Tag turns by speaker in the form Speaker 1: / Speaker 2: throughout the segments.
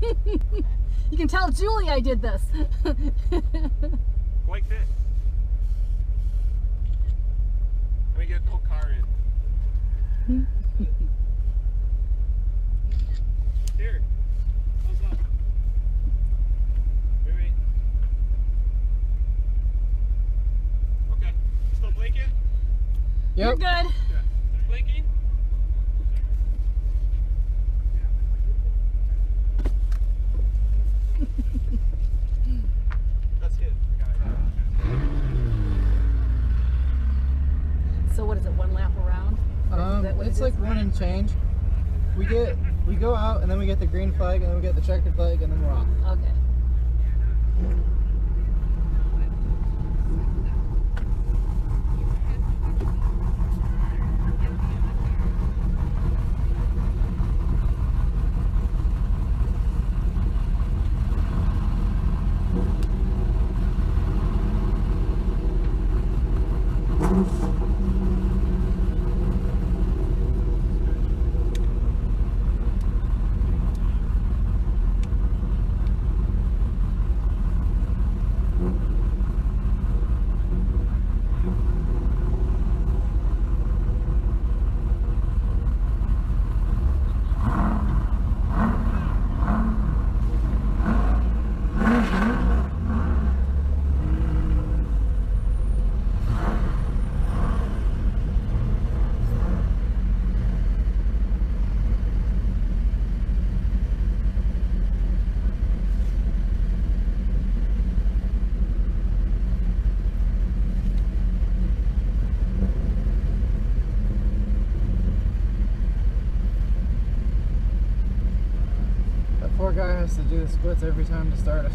Speaker 1: you can tell Julie I did this.
Speaker 2: Quite fit. Let me get the whole car in. Here. Thumbs up. Wait, wait. Okay. Still blinking?
Speaker 1: You're good.
Speaker 2: Yeah. Blinking? That's his. I got it.
Speaker 1: So what is it? One lap around? Or is
Speaker 3: Um,
Speaker 1: that
Speaker 3: it's like run and change. We get we go out and then we get the green flag and then we get the checkered flag and then we're off.
Speaker 1: Okay.
Speaker 3: Poor guy has to do the splits every time to start us.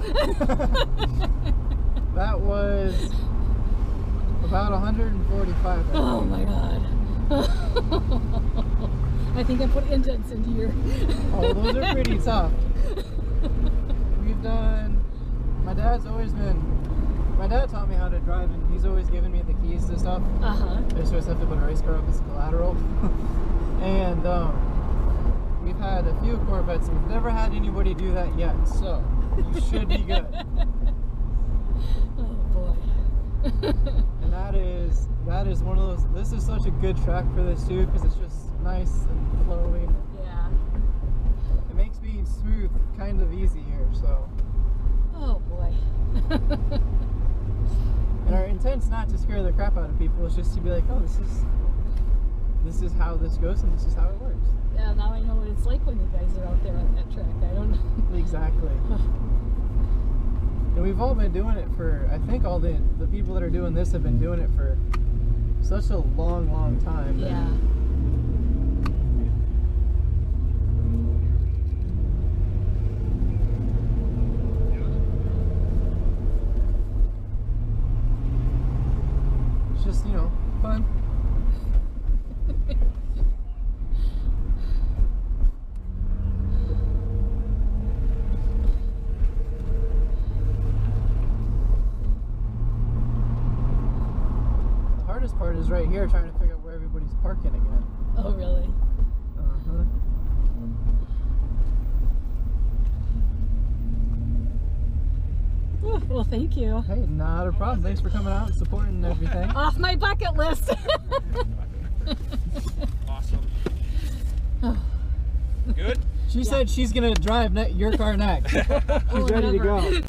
Speaker 3: That was about 145. I
Speaker 1: oh my god. I think I put indents into here.
Speaker 3: Oh, those are pretty tough. We've done. My dad's always been. My dad taught me how to drive, and he's always given me the keys to stuff.
Speaker 1: Uh huh.
Speaker 3: I just always have to put a race car up as collateral. and um, we've had a few Corvettes. We've never had anybody do that yet, so you should be good.
Speaker 1: Oh boy.
Speaker 3: And that is that is one of those. This is such a good track for this too, because it's just nice and flowing.
Speaker 1: yeah.
Speaker 3: It makes being smooth kind of easy here. So,
Speaker 1: Oh boy.
Speaker 3: and our intent's not to scare the crap out of people. It's just to be like, oh, this is this is how this goes, and this is how it works.
Speaker 1: yeah, now I know what it's like when you guys are out there on that track. I don't know.
Speaker 3: Exactly. And we've all been doing it for, I think all the, the people that are doing this have been doing it for such a long, long time.
Speaker 1: Yeah.
Speaker 3: It's just, you know, fun. The hardest part is right here trying to figure out where everybody's parking again.
Speaker 1: Oh really?
Speaker 3: Uh-huh.
Speaker 1: Whew, Well, thank you.
Speaker 3: Hey, not a problem. Thanks for coming out and supporting everything.
Speaker 1: Off my bucket list.
Speaker 2: Awesome. Good?
Speaker 3: She said she's gonna drive ne- your car next. She's
Speaker 1: Oh,
Speaker 3: ready to go.